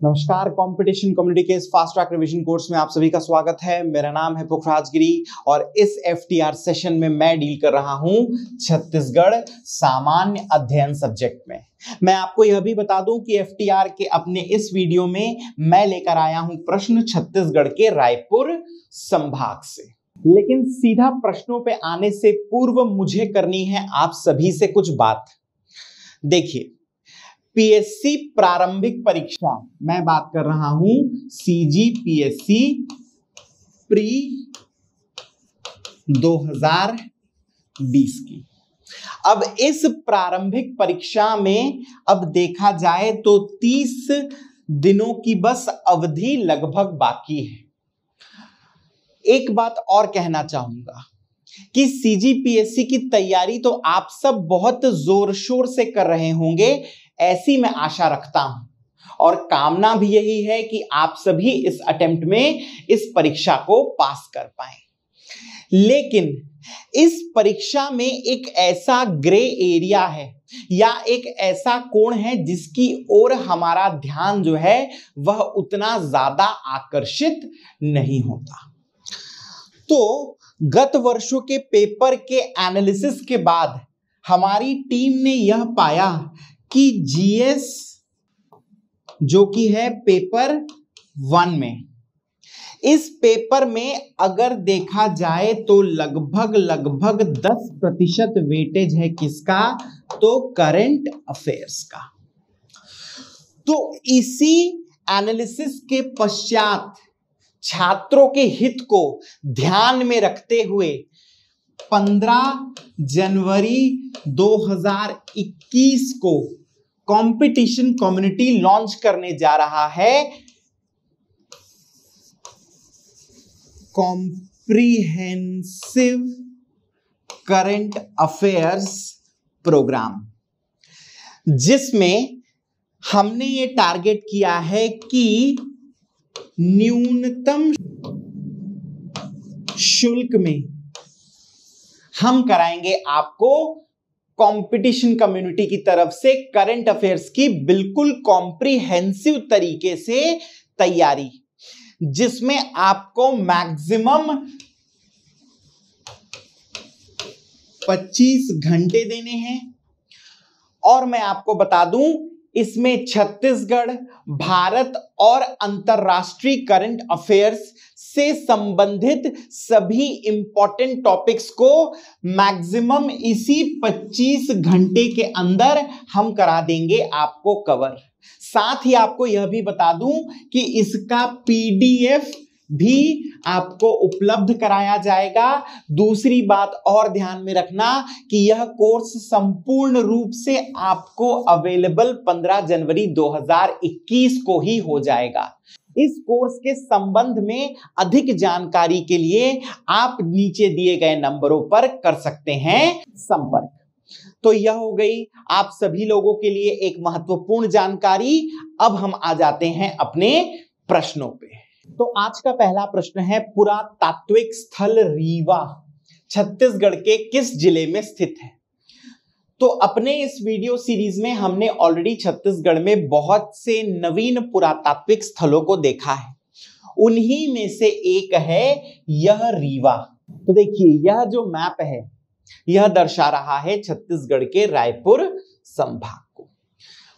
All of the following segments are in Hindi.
नमस्कार कंपटीशन कम्युनिटी के इस फास्ट ट्रैक रिवीजन कोर्स में आप सभी का स्वागत है। मेरा नाम है पुखराज गिरी और इस एफटीआर सेशन में मैं डील कर रहा हूँ छत्तीसगढ़ सामान्य अध्ययन सब्जेक्ट में। मैं आपको यह भी बता दूँ कि एफटीआर के अपने इस वीडियो में मैं लेकर आया हूँ प्रश्न छत्तीसगढ़ के रायपुर संभाग से। लेकिन सीधा प्रश्नों पे आने से पूर्व मुझे करनी है आप सभी से कुछ बात। देखिए पीएससी प्रारंभिक परीक्षा। मैं बात कर रहा हूँ सीजी पीएससी प्री 2020 की। अब इस प्रारंभिक परीक्षा में अब देखा जाए तो 30 दिनों की बस अवधि लगभग बाकी है। एक बात और कहना चाहूँगा कि सीजीपीएससी की तैयारी तो आप सब बहुत ज़ोर शोर से कर रहे होंगे ऐसी मैं आशा रखता हूँ। और कामना भी यही है कि आप सभी इस अटेम्प्ट में इस परीक्षा को पास कर पाए। लेकिन इस परीक्षा में एक ऐसा ग्रे एरिया है या एक ऐसा कोण है जिसकी ओर हमारा ध्यान जो है वह उतना ज़्यादा आकर्षित नहीं होता। तो गत वर्षों के पेपर के एनालिसिस के बाद हमारी टीम ने यह पाया कि जीएस जो कि है पेपर वन में। इस पेपर में अगर देखा जाए तो लगभग लगभग दस प्रतिशत वेटेज है किसका? तो करंट अफेयर्स का। तो इसी एनालिसिस के पश्चात छात्रों के हित को ध्यान में रखते हुए 15 जनवरी 2021 को कंपटीशन कम्युनिटी लॉन्च करने जा रहा है। कॉम्प्रीहेंसिव करंट अफेयर्स प्रोग्राम जिसमें हमने ये टारगेट किया है कि न्यूनतम शुल्क में हम कराएँगे आपको कंपटीशन कम्युनिटी की तरफ़ से करंट अफेयर्स की बिल्कुल कॉम्प्रिहेंसिव तरीके से तैयारी, जिसमें आपको मैक्सिमम 25 घंटे देने हैं। और मैं आपको बता दूँ, इसमें छत्तीसगढ़, भारत और अंतरराष्ट्रीय करंट अफेयर्स से संबंधित सभी इंपॉर्टेंट टॉपिक्स को मैक्सिमम इसी 25 घंटे के अंदर हम करा देंगे आपको कवर साथ ही आपको यह भी बता दूँ कि इसका पीडीएफ भी आपको उपलब्ध कराया जाएगा। दूसरी बात और ध्यान में रखना कि यह कोर्स संपूर्ण रूप से आपको अवेलेबल 15 जनवरी 2021 को ही हो जाएगा। इस कोर्स के संबंध में अधिक जानकारी के लिए आप नीचे दिए गए नंबरों पर कर सकते हैं संपर्क। तो यह हो गई आप सभी लोगों के लिए एक महत्वपूर्ण जानकारी। अब हम आ जाते हैं अपने प्रश्नों पे। तो आज का पहला प्रश्न है, पुरातात्विक स्थल रीवा छत्तीसगढ़ के किस ज़िले में स्थित है? तो अपने इस वीडियो सीरीज़ में हमने ऑलरेडी छत्तीसगढ़ में बहुत से नवीन पुरातात्विक स्थलों को देखा है। उन्हीं में से एक है यह रीवा। तो देखिए, यह जो मैप है, यह दर्शा रहा है छत्तीसगढ़ के रायपुर संभाग को।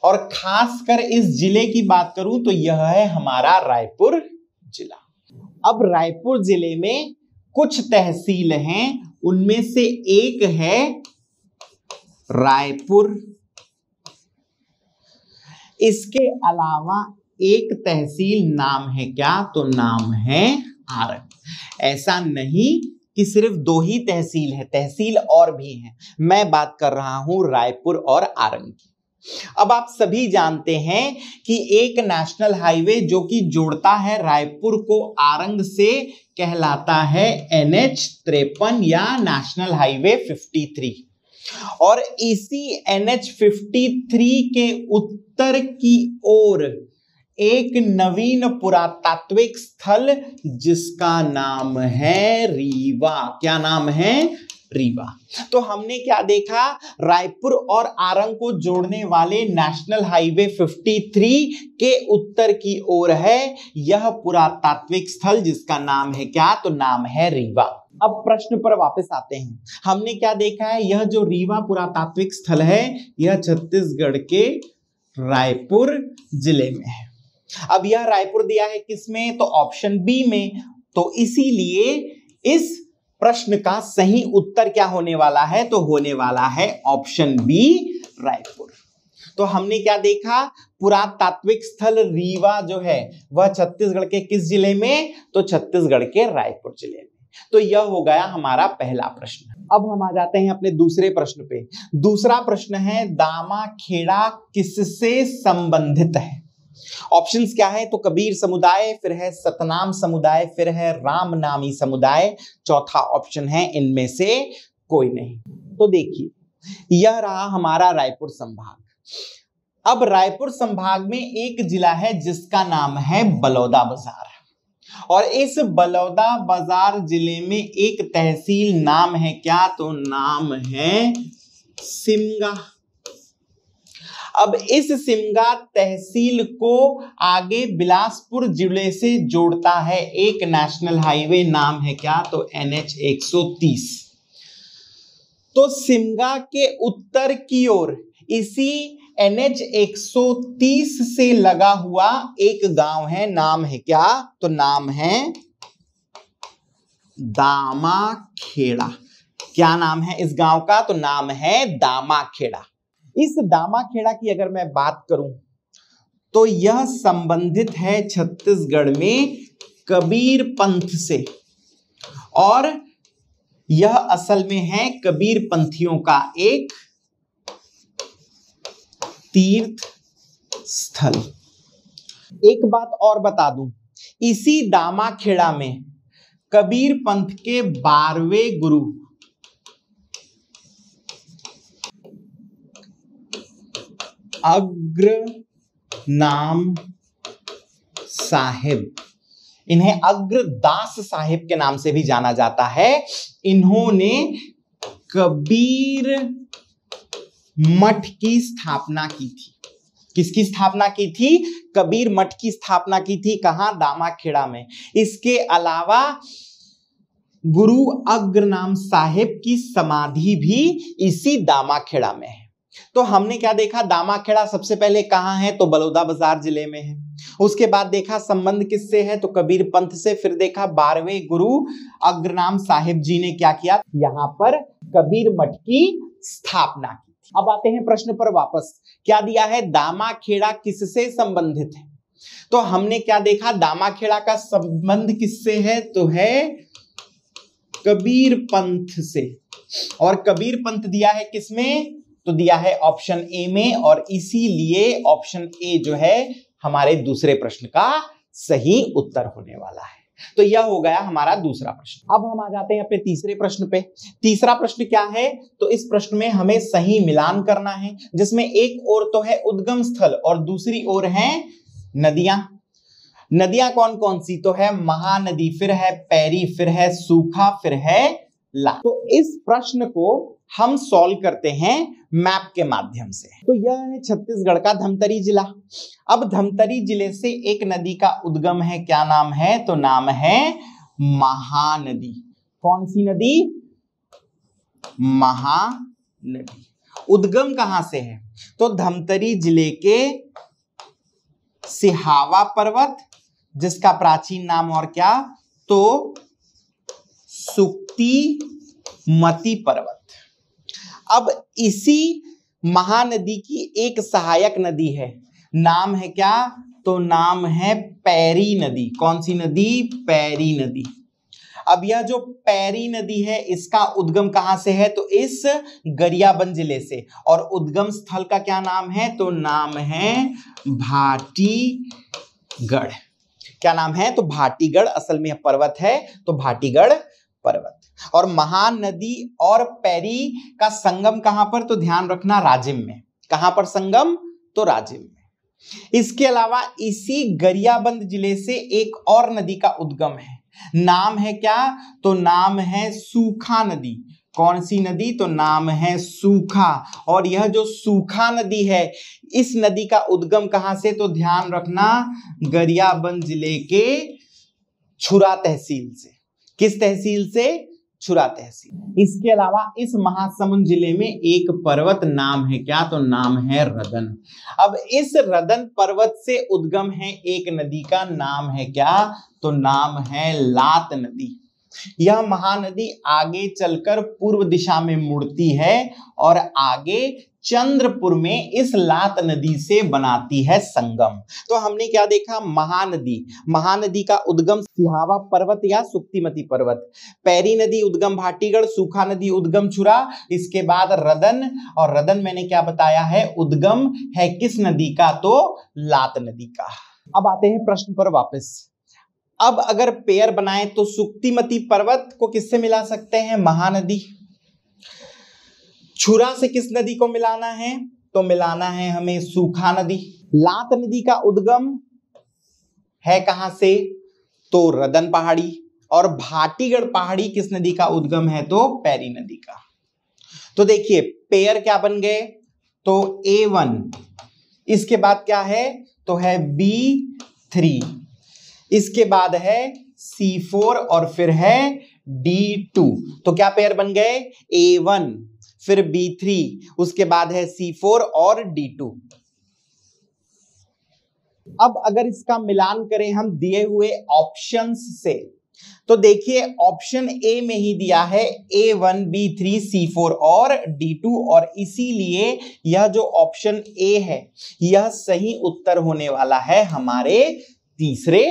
और खासकर इस ज़िले की बात करूँ तो यह है हमारा रायपुर जिला। अब रायपुर ज़िले में कुछ तहसील हैं, उनमें से एक है रायपुर। इसके अलावा एक तहसील नाम है क्या? तो नाम है आरंग ऐसा नहीं कि सिर्फ़ दो ही तहसील है, तहसील और भी हैं। मैं बात कर रहा हूँ रायपुर और आरंग की। अब आप सभी जानते हैं कि एक नेशनल हाईवे जो कि जोड़ता है रायपुर को आरंग से कहलाता है एनएच त्रेपन या नेशनल हाईवे 53 और इसी एन एच फिफ्टी थ्री के उत्तर की ओर एक नवीन पुरातात्विक स्थल जिसका नाम है रीवा। क्या नाम है? रीवा। तो हमने क्या देखा? रायपुर और आरंग को जोड़ने वाले नेशनल हाईवे 53 के उत्तर की ओर है यह पुरातात्विक स्थल जिसका नाम है क्या? तो नाम है रीवा। अब प्रश्न पर वापस आते हैं। हमने क्या देखा है? यह जो रीवा पुरातात्विक स्थल है, यह छत्तीसगढ़ के रायपुर ज़िले में है। अब यह रायपुर दिया है किसमें? तो ऑप्शन बी में। तो इसीलिए इस प्रश्न का सही उत्तर क्या होने वाला है? तो होने वाला है ऑप्शन बी, रायपुर। तो हमने क्या देखा? पुरातात्विक स्थल रीवा जो है, वह छत्तीसगढ़ के किस ज़िले में? तो छत्तीसगढ़ के रायपुर ज़िले में। तो यह हो गया हमारा पहला प्रश्न। अब हम आ जाते हैं अपने दूसरे प्रश्न पे। दूसरा प्रश्न है, दामा खेड़ा किससे संबंधित है? ऑप्शंस क्या है? तो कबीर समुदाय, फिर है सतनाम समुदाय, फिर है राम नामी समुदाय। चौथा ऑप्शन है, इनमें से कोई नहीं। तो देखिए, यह रहा हमारा रायपुर संभाग। अब रायपुर संभाग में एक जिला है जिसका नाम है बलौदा बाज़ार। और इस बलौदा बाज़ार ज़िले में एक तहसील नाम है, क्या तो नाम है सिमगा। अब इस सिमगा तहसील को आगे बिलासपुर ज़िले से जोड़ता है, एक नेशनल हाईवे नाम है, क्या तो एन एच एक सौ तीस। तो सिमगा के उत्तर की ओर इसी एन एच एक सौ तीस से लगा हुआ एक गाँव है, नाम है क्या? तो नाम है दामा खेड़ा क्या नाम है इस गाँव का? तो नाम है दामा खेड़ा इस दामा खेड़ा की अगर मैं बात करूँ तो यह संबंधित है छत्तीसगढ़ में कबीर पंथ से। और यह असल में है कबीर पंथियों का एक तीर्थ स्थल एक बात और बता दूँ। इसी दामा खेड़ा में कबीर पंथ के बारहवें गुरु अग्र नाम साहिब। इन्हें अग्रदास साहिब के नाम से भी जाना जाता है। इन्होंने कबीर मठ की स्थापना की थी। किसकी स्थापना की थी? कबीर मठ की स्थापना की थी कहा? दामाखेड़ा में। इसके अलावा गुरु अग्रनाम साहेब की समाधि भी इसी दामाखेड़ा में है। तो हमने क्या देखा? दामाखेड़ा सबसे पहले कहा है? तो बलौदा बाज़ार ज़िले में है। उसके बाद देखा संबंध किससे है? तो कबीर पंथ से, फिर देखा बारहवें गुरु अग्रनाम साहेब जी ने क्या किया? यहाँ पर कबीर मठ की स्थापना की। अब आते हैं प्रश्न पर वापस। क्या दिया है? दामा खेड़ा किससे संबंधित है? तो हमने क्या देखा? दामा खेड़ा का संबंध किससे है? तो है कबीर पंथ से। और कबीर पंथ दिया है किसमें? तो दिया है ऑप्शन ए में, और इसीलिए ऑप्शन ए जो है, हमारे दूसरे प्रश्न का सही उत्तर होने वाला है। तो यह हो गया हमारा दूसरा प्रश्न। अब हम आ जाते हैं अपने तीसरे प्रश्न पे। तीसरा प्रश्न क्या है? तो इस प्रश्न में हमें सही मिलान करना है, जिसमें एक ओर तो है उद्गम स्थल और दूसरी ओर है नदियाँ। नदियाँ कौन कौन सी? तो है महानदी, फिर है पैरी, फिर है सूखा, फिर है ला। तो इस प्रश्न को हम सॉल्व करते हैं मैप के माध्यम से। तो यह है छत्तीसगढ़ का धमतरी जिला। अब धमतरी ज़िले से एक नदी का उद्गम है, क्या नाम है? तो नाम है महानदी। कौन सी नदी? महानदी। उद्गम कहाँ से है? तो धमतरी ज़िले के सिहावा पर्वत, जिसका प्राचीन नाम और क्या? तो सुक्ति मती पर्वत। अब इसी महानदी की एक सहायक नदी है। नाम है क्या? तो नाम है पैरी नदी। कौन सी नदी? पैरी नदी। अब यह जो पैरी नदी है, इसका उद्गम कहाँ से है? तो इस गरियाबंद ज़िले से। और उद्गम स्थल का क्या नाम है? तो नाम है भाटीगढ़। क्या नाम है? तो भाटीगढ़, असल में यह पर्वत है तो भाटीगढ़ पर्वत। और महानदी और पैरी का संगम कहाँ पर? तो ध्यान रखना राजिम में। कहाँ पर संगम? तो राजिम में। इसके अलावा इसी गरियाबंद ज़िले से एक और नदी का उद्गम है। नाम है क्या? तो नाम है सूखा नदी। कौन सी नदी? तो नाम है सूखा। और यह जो सूखा नदी है, इस नदी का उद्गम कहाँ से? तो ध्यान रखना गरियाबंद ज़िले के छुरा तहसील से। किस तहसील से? छुरा तहसील। इसके अलावा इस महासमुंद ज़िले में एक पर्वत नाम है। क्या तो नाम है रदन। अब इस रदन पर्वत से उद्गम है एक नदी का नाम है क्या? तो नाम है लात नदी। यह महानदी आगे चलकर पूर्व दिशा में मुड़ती है और आगे चंद्रपुर में इस लात नदी से बनाती है संगम। तो हमने क्या देखा? महानदी। महानदी का उद्गम सिहावा पर्वत या सुक्तिमती पर्वत। पैरी नदी उद्गम, भाटीगढ़, सूखा नदी उद्गम छुरा, इसके बाद रदन। और रदन मैंने क्या बताया है? उद्गम है किस नदी का? तो लात नदी का। अब आते हैं प्रश्न पर वापस। अब अगर पेयर बनाए तो सुक्तिमती पर्वत को किससे मिला सकते हैं? महानदी। छुरा से किस नदी को मिलाना है? तो मिलाना है हमें सूखा नदी। लात नदी का उद्गम है कहाँ से? तो रदन पहाड़ी और भाटीगढ़ पहाड़ी किस नदी का उद्गम है? तो पैरी नदी का। तो देखिए पेयर क्या बन गए? तो ए वन इसके बाद क्या है? तो है बी थ्री इसके बाद है सी फोर और फिर है डी टू तो क्या पेयर बन गए? ए वन फिर बी थ्री उसके बाद है सी फोर और डी टू अब अगर इसका मिलान करें हम दिए हुए ऑप्शंस से तो देखिए ऑप्शन ए में ही दिया है A one B three C four और डी टू और इसीलिए यह जो ऑप्शन ए है, यह सही उत्तर होने वाला है हमारे तीसरे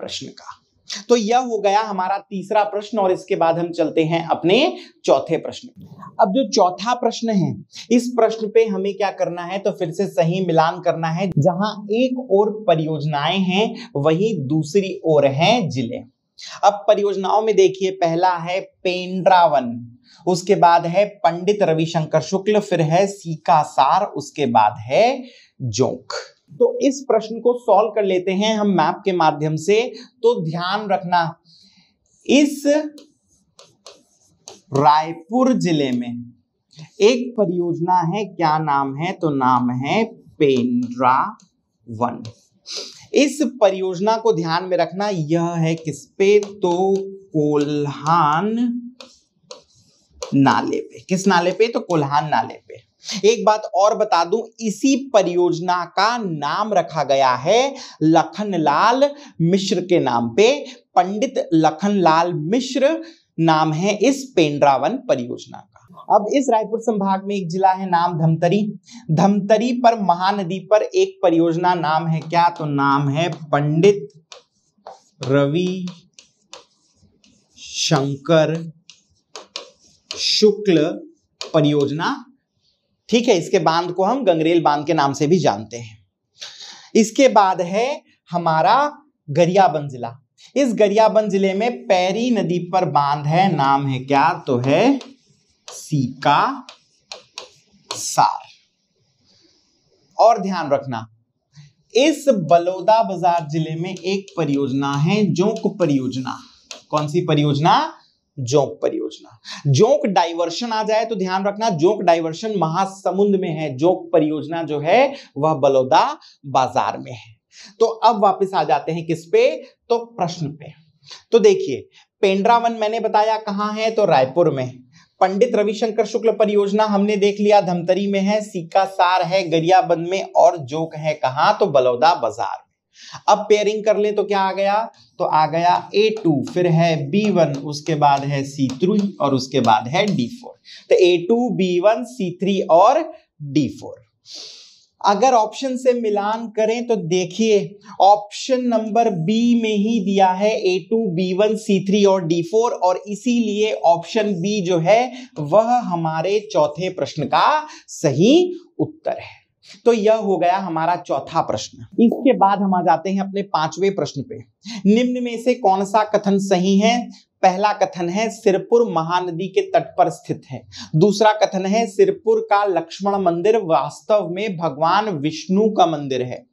प्रश्न का। तो यह हो गया हमारा तीसरा प्रश्न और इसके बाद हम चलते हैं अपने चौथे प्रश्न। अब जो चौथा प्रश्न है, इस प्रश्न पे हमें क्या करना है? तो फिर से सही मिलान करना है। जहाँ एक और परियोजनाएँ हैं, वही दूसरी ओर हैं ज़िले। अब परियोजनाओं में देखिए, पहला है पेंड्रावन, उसके बाद है पंडित रविशंकर शुक्ल, फिर है सीकासार, उसके बाद है जोंक। तो इस प्रश्न को सॉल्व कर लेते हैं हम मैप के माध्यम से तो ध्यान रखना, इस रायपुर ज़िले में एक परियोजना है, क्या नाम है? तो नाम है पेंड्रा वन। इस परियोजना को ध्यान में रखना, यह है किस पे? तो कोल्हान नाले पे। किस नाले पे? तो कोल्हान नाले पे। एक बात और बता दूँ, इसी परियोजना का नाम रखा गया है लखनलाल मिश्र के नाम पे। पंडित लखनलाल मिश्र नाम है इस पेंड्रावन परियोजना का। अब इस रायपुर संभाग में एक जिला है, नाम धमतरी। धमतरी पर महानदी पर एक परियोजना नाम है, क्या तो नाम है पंडित रवि शंकर शुक्ल परियोजना। ठीक है, इसके बाँध को हम गंगरेल बाँध के नाम से भी जानते हैं। इसके बाद है हमारा गरियाबंद जिला। इस गरियाबंद ज़िले में पैरी नदी पर बाँध है, नाम है क्या? तो है सीका सार। और ध्यान रखना, इस बलौदा बाज़ार ज़िले में एक परियोजना है, जोक परियोजना। कौन सी परियोजना? जोंक परियोजना। जोंक डाइवर्शन आ जाए तो ध्यान रखना, जोंक डाइवर्शन महासमुंद में है। जोंक परियोजना जो है, वह बलौदा बाज़ार में है। तो अब वापस आ जाते हैं किस पे? तो प्रश्न पे। तो देखिए, पेंड्रावन मैंने बताया कहाँ है? तो रायपुर में। पंडित रविशंकर शुक्ल परियोजना हमने देख लिया, धमतरी में है सीका सार है, गरियाबंद में और जोक है कहा? तो बलौदा बाज़ार। अब पेयरिंग कर ले तो क्या आ गया? तो आ गया ए टू फिर है बी वन उसके बाद है सी थ्री और उसके बाद है डी फोर तो A two B one C three और डी फोर अगर ऑप्शन से मिलान करें तो देखिए ऑप्शन नंबर बी में ही दिया है A two B one C three और डी फोर और इसीलिए ऑप्शन बी जो है, वह हमारे चौथे प्रश्न का सही उत्तर है। तो यह हो गया हमारा चौथा प्रश्न। इसके बाद हम आ जाते हैं अपने पाँचवें प्रश्न पे। निम्न में से कौन सा कथन सही है? पहला कथन है, सिरपुर महानदी के तट पर स्थित है। दूसरा कथन है, सिरपुर का लक्ष्मण मंदिर वास्तव में भगवान विष्णु का मंदिर है।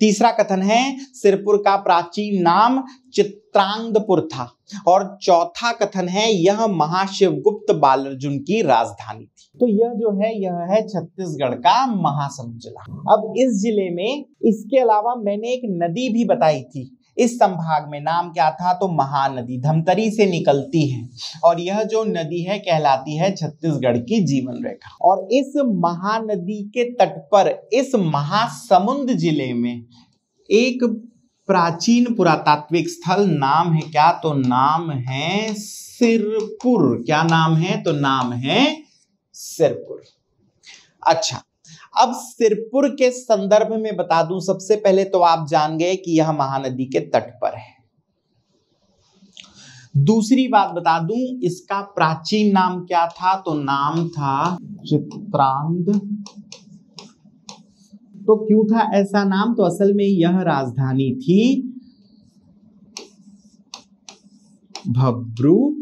तीसरा कथन है, सिरपुर का प्राचीन नाम चित्रांगपुर था। और चौथा कथन है, यह महाशिवगुप्त बालर्जुन की राजधानी थी। तो यह जो है, यह है छत्तीसगढ़ का महासमुंद जिला। अब इस ज़िले में इसके अलावा मैंने एक नदी भी बताई थी। इस संभाग में नाम क्या था? तो महानदी धमतरी से निकलती है और यह जो नदी है, कहलाती है छत्तीसगढ़ की जीवन रेखा। और इस महानदी के तट पर, इस महासमुंद ज़िले में एक प्राचीन पुरातात्विक स्थल नाम है क्या? तो नाम है सिरपुर। क्या नाम है? तो नाम है सिरपुर। अच्छा अब सिरपुर के संदर्भ में बता दूँ, सबसे पहले तो आप जान गए कि यह महानदी के तट पर है। दूसरी बात बता दूँ, इसका प्राचीन नाम क्या था? तो नाम था चित्रांद। तो क्यों था ऐसा नाम? तो असल में यह राजधानी थी भब्रू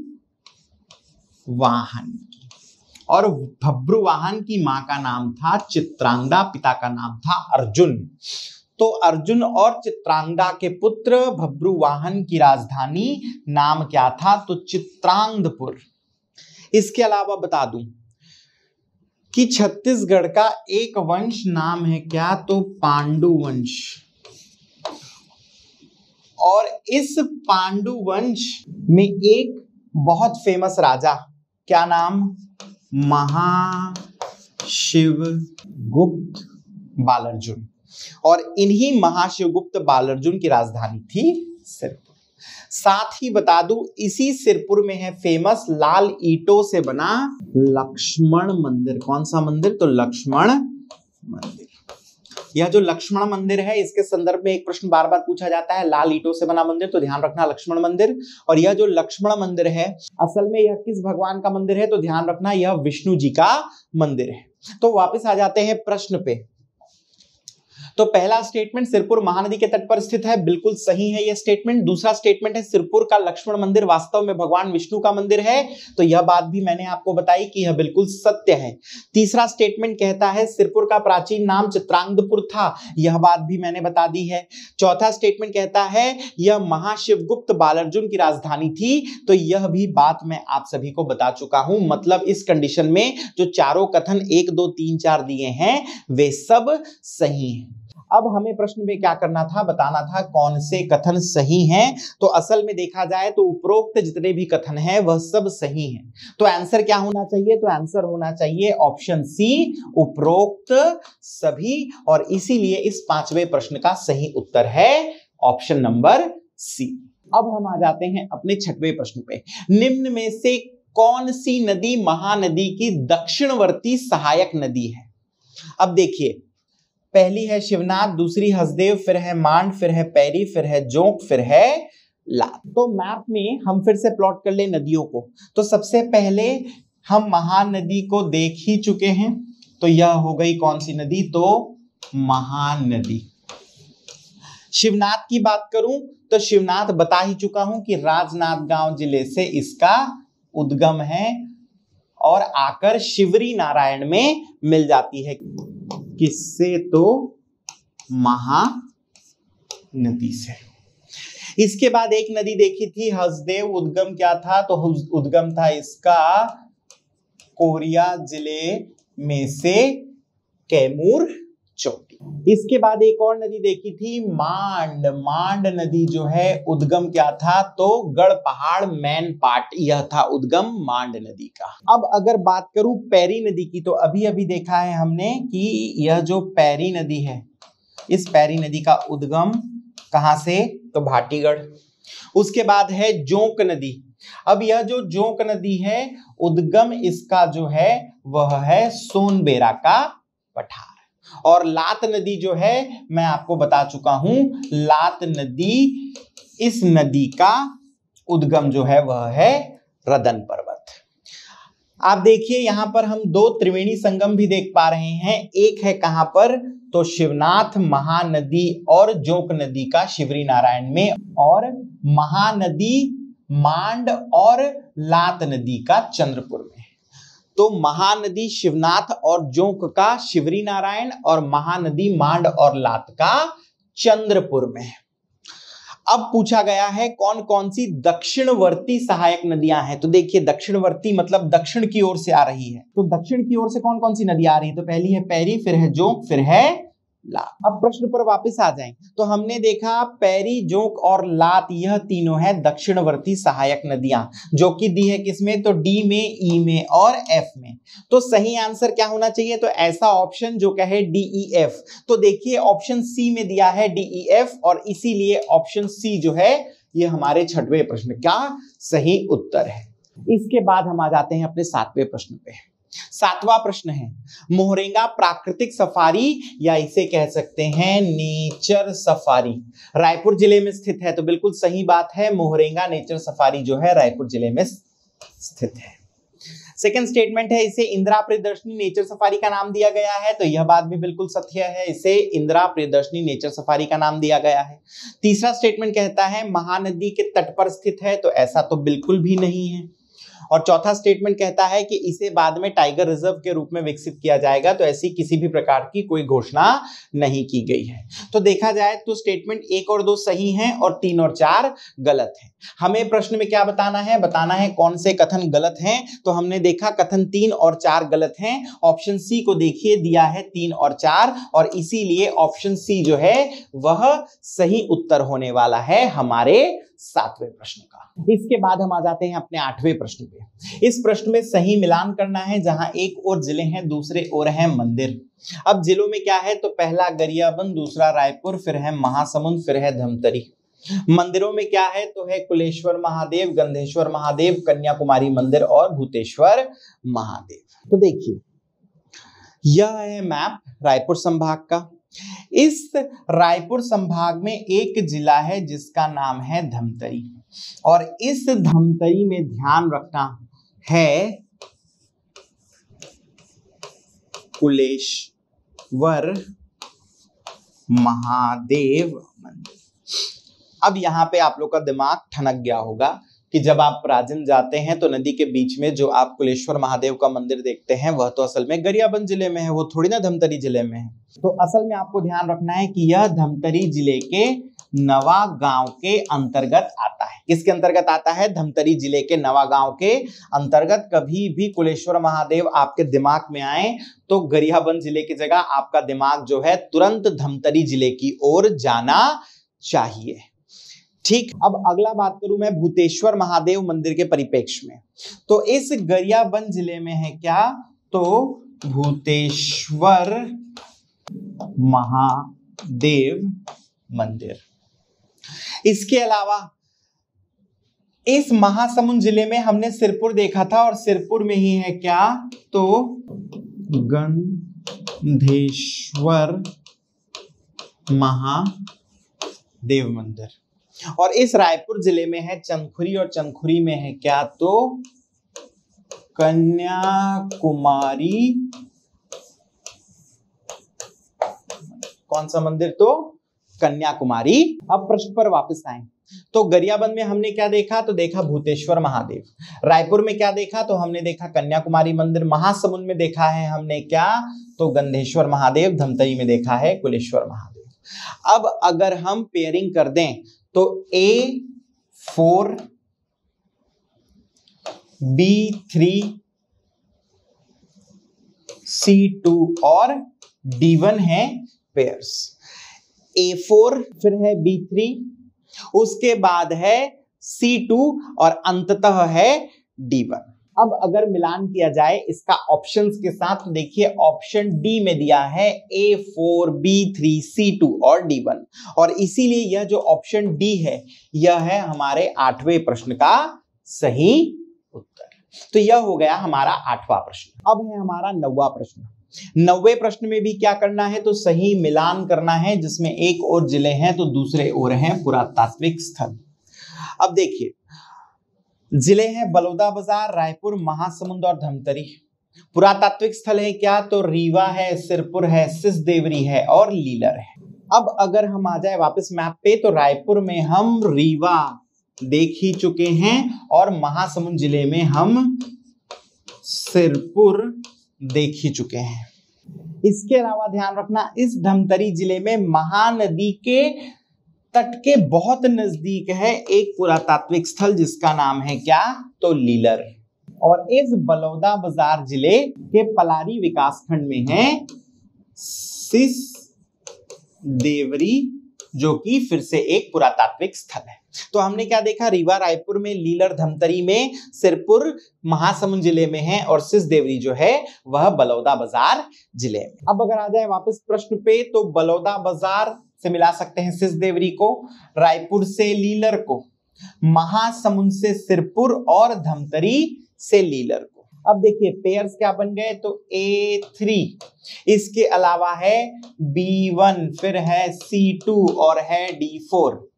वाहन। और भब्रुवाहन की माँ का नाम था चित्रांगदा, पिता का नाम था अर्जुन। तो अर्जुन और चित्रांगदा के पुत्र भब्रुवाहन की राजधानी नाम क्या था? तो चित्रांगपुर इसके अलावा बता दूँ कि छत्तीसगढ़ का एक वंश नाम है क्या? तो पांडु वंश। और इस पांडु वंश में एक बहुत फ़ेमस राजा, क्या नाम? महाशिव गुप्त बालर्जुन। और इन्हीं महाशिव गुप्त बालर्जुन की राजधानी थी सिरपुर। साथ ही बता दूँ, इसी सिरपुर में है फ़ेमस लाल ईटों से बना लक्ष्मण मंदिर। कौन सा मंदिर? तो लक्ष्मण मंदिर। यह जो लक्ष्मण मंदिर है, इसके संदर्भ में एक प्रश्न बार बार पूछा जाता है, लाल ईटों से बना मंदिर तो ध्यान रखना लक्ष्मण मंदिर। और यह जो लक्ष्मण मंदिर है, असल में यह किस भगवान का मंदिर है तो ध्यान रखना यह विष्णु जी का मंदिर है। तो वापिस आ जाते हैं प्रश्न पे। तो पहला स्टेटमेंट सिरपुर महानदी के तट पर स्थित है। बिल्कुल सही है यह स्टेटमेंट दूसरा स्टेटमेंट है सिरपुर का लक्ष्मण मंदिर। वास्तव में भगवान विष्णु का मंदिर है। तो यह बात भी मैंने आपको बताई कि यह बिल्कुल सत्य है। तीसरा स्टेटमेंट कहता है सिरपुर का प्राचीन नाम चित्रांगपुर था। यह बात भी मैंने बता दी है। चौथा स्टेटमेंट कहता है यह महाशिवगुप्त बालर्जुन की राजधानी थी। तो यह भी बात मैं आप सभी को बता चुका हूँ। मतलब इस कंडीशन में जो चारों कथन एक, दो, तीन, चार दिए हैं, वे सब सही हैं। अब हमें प्रश्न में क्या करना था, बताना था कौन से कथन सही हैं। तो असल में देखा जाए तो उपरोक्त जितने भी कथन हैं, वह सब सही हैं। तो आंसर क्या होना चाहिए? तो आंसर होना चाहिए ऑप्शन सी, उपरोक्त सभी। और इसीलिए इस पाँचवें प्रश्न का सही उत्तर है ऑप्शन नंबर सी। अब हम आ जाते हैं अपने छठवें प्रश्न पे। निम्न में से कौन सी नदी महानदी की दक्षिणवर्ती सहायक नदी है? अब देखिए पहली है शिवनाथ, दूसरी हसदेव, फिर है मांड, फिर है पैरी, फिर है जोंक, फिर है लात। तो मैप में हम फिर से प्लॉट कर ले नदियों को। तो सबसे पहले हम महानदी को देख ही चुके हैं। तो यह हो गई कौन सी नदी? तो महानदी। शिवनाथ की बात करूँ तो शिवनाथ बता ही चुका हूँ कि राजनांदगांव ज़िले से इसका उद्गम है और आकर शिवरी नारायण में मिल जाती है। किससे तो महा नदी से। इसके बाद एक नदी देखी थी, हसदेव उद्गम क्या था? तो उद्गम था इसका कोरिया ज़िले में से कैमूर। इसके बाद एक और नदी देखी थी, मांड। मांड नदी जो है, उद्गम क्या था? तो गढ़, पहाड़, मैन पाट, यह था उद्गम मांड नदी का। अब अगर बात करूँ पैरी नदी की तो अभी अभी देखा है हमने कि यह जो पैरी नदी है, इस पैरी नदी का उद्गम कहाँ से? तो भाटीगढ़। उसके बाद है जोंक नदी। अब यह जो जोंक नदी है, उद्गम इसका जो है, वह है सोनबेरा का पठार। और लात नदी जो है, मैं आपको बता चुका हूँ, लात नदी इस नदी का उद्गम जो है, वह है रदन पर्वत। आप देखिए, यहाँ पर हम दो त्रिवेणी संगम भी देख पा रहे हैं। एक है कहाँ पर? तो शिवनाथ महानदी और जोक नदी का शिवरी नारायण में और महानदी मांड और लात नदी का चंद्रपुर में। तो महानदी शिवनाथ और जोंक का शिवरी नारायण और महानदी मांड और लात का चंद्रपुर में है। अब पूछा गया है कौन कौन सी दक्षिणवर्ती सहायक नदियाँ हैं? तो देखिए, दक्षिणवर्ती मतलब दक्षिण की ओर से आ रही है। तो दक्षिण की ओर से कौन कौन सी नदियाँ आ रही है? तो पहली है पैरी, फिर है जोंक, फिर है लात अब प्रश्न पर वापस आ जाएँ। तो हमने देखा पैरी, जोक और लात, यह तीनों है दक्षिणवर्ती सहायक नदियाँ, जो कि दी है किसमें? तो डी में, ई में और एफ़ में। तो सही आंसर क्या होना चाहिए? तो ऐसा ऑप्शन जो कहे डीई एफ़। तो देखिए, ऑप्शन सी में दिया है डीई एफ़ और इसीलिए ऑप्शन सी जो है, ये हमारे छठवें प्रश्न का सही उत्तर है। इसके बाद हम आ जाते हैं अपने सातवें प्रश्न पे। सातवां प्रश्न है। मोहरेंगा प्राकृतिक सफारी या इसे कह सकते हैं नेचर सफारी। रायपुर ज़िले में स्थित है तो बिल्कुल सही बात है, मोहरेंगा नेचर सफारी जो है रायपुर ज़िले में स्थित है। सेकेंड स्टेटमेंट है, इसे इंदिरा प्रियदर्शनी नेचर सफारी का नाम दिया गया है तो यह बात भी बिल्कुल सत्य है, इसे इंदिरा प्रियदर्शनी नेचर सफारी का नाम दिया गया है। तीसरा स्टेटमेंट कहता है, महानदी के तट पर स्थित है तो ऐसा तो बिल्कुल भी नहीं है। और चौथा स्टेटमेंट कहता है कि इसे बाद में टाइगर रिज़र्व के रूप में विकसित किया जाएगा तो ऐसी किसी भी प्रकार की कोई घोषणा नहीं की गई है। तो देखा जाए तो स्टेटमेंट एक और दो सही हैं और तीन और चार गलत हैं। हमें प्रश्न में क्या बताना है? बताना है कौन से कथन गलत हैं? तो हमने देखा कथन तीन और चार गलत हैं। ऑप्शन सी को देखिए, दिया है तीन और चार और इसीलिए ऑप्शन सी जो है, वह सही उत्तर होने वाला है हमारे सातवें प्रश्न का। इसके बाद हम आ जाते हैं अपने आठवें प्रश्न पे। इस प्रश्न में सही मिलान करना है, जहाँ एक और ज़िले हैं, दूसरे और है मंदिर। अब जिलों में क्या है तो पहला गरियाबंद दूसरा रायपुर, फिर है महासमुंद, फिर है धमतरी। मंदिरों में क्या है तो है कुलेश्वर महादेव, गंधेश्वर महादेव, कन्याकुमारी मंदिर और भूतेश्वर महादेव। तो देखिए, यह है मैप रायपुर संभाग का। इस रायपुर संभाग में एक जिला है जिसका नाम है धमतरी और इस धमतरी में ध्यान रखना है कुलेश्वर महादेव मंदिर। अब यहाँ पे आप लोग का दिमाग ठनक गया होगा कि जब आप राजन जाते हैं तो नदी के बीच में जो आप कुलेश्वर महादेव का मंदिर देखते हैं, वह तो असल में गरियाबंद ज़िले में है, वो थोड़ी ना धमतरी ज़िले में है। तो असल में आपको ध्यान रखना है कि यह धमतरी ज़िले के नवा गाँव के अंतर्गत आता है। किसके अंतर्गत आता है? धमतरी ज़िले के नवा गाँव के अंतर्गत। कभी भी कुलेश्वर महादेव आपके दिमाग में आए तो गरियाबंद ज़िले की जगह आपका दिमाग जो है तुरंत धमतरी ज़िले की ओर जाना चाहिए। ठीक, अब अगला बात करूँ मैं भूतेश्वर महादेव मंदिर के परिप्रेक्ष्य में। तो इस गरियाबंद ज़िले में है क्या? तो भूतेश्वर महादेव मंदिर। इसके अलावा, इस महासमुंद ज़िले में हमने सिरपुर देखा था और सिरपुर में ही है क्या? तो गंधेश्वर महादेव मंदिर। और इस रायपुर ज़िले में है, चंदखुरी और चंदखुरी में है क्या तो? कन्याकुमारी। कौन सा मंदिर तो? कन्याकुमारी। अब प्रश्न पर वापस आए। तो गरियाबंद में हमने क्या देखा? तो देखा भूतेश्वर महादेव। रायपुर में क्या देखा? तो हमने देखा कन्याकुमारी मंदिर। महासमुंद में देखा है हमने क्या? तो गंधेश्वर महादेव। धमतरी में देखा है कुलेश्वर महादेव। अब अगर हम पेयरिंग कर दें तो A four B three C two और डी वन है पेयर्स ए फोर फिर है बी थ्री उसके बाद है सी टू और अंततः है डी वन अब अगर मिलान किया जाए इसका ऑप्शंस के साथ तो देखिए ऑप्शन डी में दिया है A four B three C two और डी वन और इसीलिए यह जो ऑप्शन डी है, यह है हमारे आठवें प्रश्न का सही उत्तर। तो यह हो गया हमारा आठवां प्रश्न। अब है हमारा नौवा प्रश्न। नब्बे प्रश्न में भी क्या करना है तो सही मिलान करना है, जिसमें एक और ज़िले हैं तो दूसरे और हैं, पुरातात्विक स्थल। अब देखिए ज़िले हैं बलौदा बाज़ार, रायपुर, महासमुंद और धमतरी। पुरातात्विक स्थल है क्या? तो रीवा है, सिरपुर है सिस देवरी है और लीलर है। अब अगर हम आ जाए वापस मैप पे तो रायपुर में हम रीवा देख ही चुके हैं और महासमुंद ज़िले में हम सिरपुर देख ही चुके हैं। इसके अलावा ध्यान रखना, इस धमतरी ज़िले में महानदी के तट के बहुत नज़दीक है एक पुरातात्विक स्थल जिसका नाम है क्या? तो लीलर। और इस बलौदा बाज़ार ज़िले के पलारी विकासखंड में है सिस देवरी, जो कि फिर से एक पुरातात्विक स्थल है। तो हमने क्या देखा? रीवा, रायपुर में लीलर धमतरी में, सिरपुर महासमुंद ज़िले में है और सिस देवरी जो है वह बलौदा बाज़ार ज़िले में। अब अगर आ जाए वापस प्रश्न पे तो बलौदा बाज़ार से मिला सकते हैं सिस देवरी को, रायपुर से लीलर को, महासमुंद से सिरपुर और धमतरी से लीलर को। अब देखिए पेयर्स क्या बन गए? तो ए थ्री इसके अलावा है बी वन फिर है सी टू और है डी फोर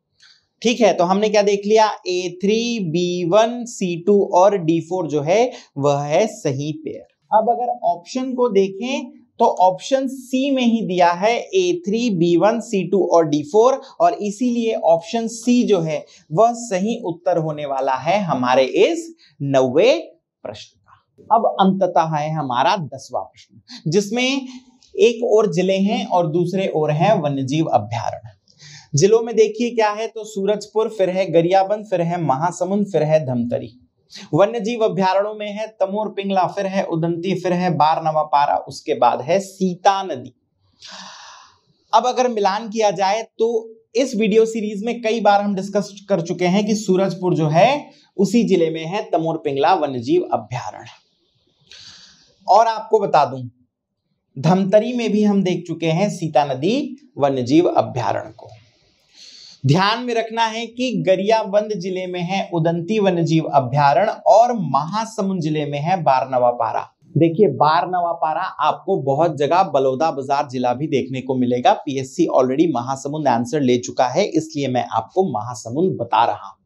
ठीक है तो हमने क्या देख लिया? A three B one C two और डी फोर जो है, वह है सही पेयर अब अगर ऑप्शन को देखें तो ऑप्शन सी में ही दिया है A three B one C two और डी फोर और इसीलिए ऑप्शन सी जो है, वह सही उत्तर होने वाला है हमारे इस नवे प्रश्न का। अब अंततः है हमारा दसवां प्रश्न, जिसमें एक और ज़िले हैं और दूसरे ओर है वन्यजीव अभ्यारण्य। जिलों में देखिए क्या है तो सूरजपुर, फिर है गरियाबंद, फिर है महासमुंद, फिर है धमतरी। वन्य जीव अभ्यारणों में है, तमोर, पिंगला फिर है, उदंती फिर है बार नवापारा उसके बाद है सीता नदी। अब अगर मिलान किया जाए तो इस वीडियो सीरीज़ में कई बार हम डिस्कस कर चुके हैं कि सूरजपुर जो है, उसी ज़िले में है तमोर, पिंगला वन्यजीव अभ्यारण और आपको बता दूँ, धमतरी में भी हम देख चुके हैं सीता नदी वन्यजीव अभ्यारण को। ध्यान में रखना है कि गरियाबंद ज़िले में है उदंती वन्यजीव अभ्यारण और महासमुंद ज़िले में है बारनवापारा। देखिए, बारनवापारा आपको बहुत जगह बलौदा बाज़ार जिला भी देखने को मिलेगा। पीएससी ऑलरेडी महासमुंद आंसर ले चुका है, इसलिए मैं आपको महासमुंद बता रहा हूँ।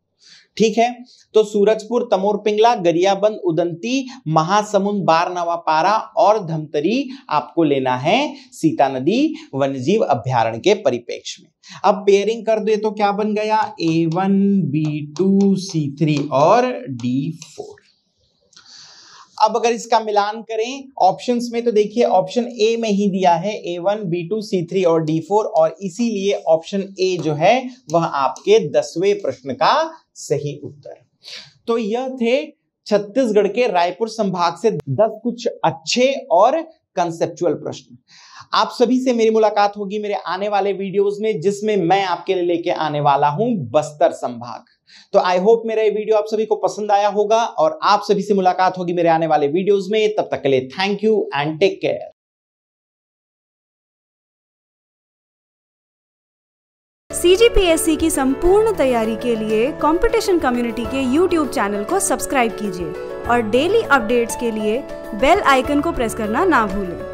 ठीक है? तो सूरजपुर, तमोर, पिंगला, गरियाबंद, उदंती, महासमुंद बार नवापारा और धमतरी आपको लेना है सीता नदी वन्यजीव अभ्यारण के परिपेक्ष में। अब पेयरिंग कर दे तो क्या बन गया? A one B two C three और डी फोर अब अगर इसका मिलान करें ऑप्शंस में तो देखिए ऑप्शन ए में ही दिया है A one B two C three और डी फोर और इसीलिए ऑप्शन ए जो है, वह आपके दसवें प्रश्न का सही उत्तर। तो यह थे छत्तीसगढ़ के रायपुर संभाग से दस कुछ अच्छे और कंसेप्चुअल प्रश्न। आप सभी से मेरी मुलाकात होगी मेरे आने वाले वीडियोस में, जिसमें मैं आपके लिए लेके आने वाला हूँ बस्तर संभाग। तो आई होप मेरा ये वीडियो आप सभी को पसंद आया होगा और आप सभी से मुलाकात होगी मेरे आने वाले वीडियोस में। तब तक के लिए thank you and take care CGPSC की संपूर्ण तैयारी के लिए कंपटीशन कम्युनिटी के यूट्यूब चैनल को सब्सक्राइब कीजिए और डेली अपडेट्स के लिए बेल आइकन को प्रेस करना ना भूलें।